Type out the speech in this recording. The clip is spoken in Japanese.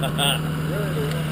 really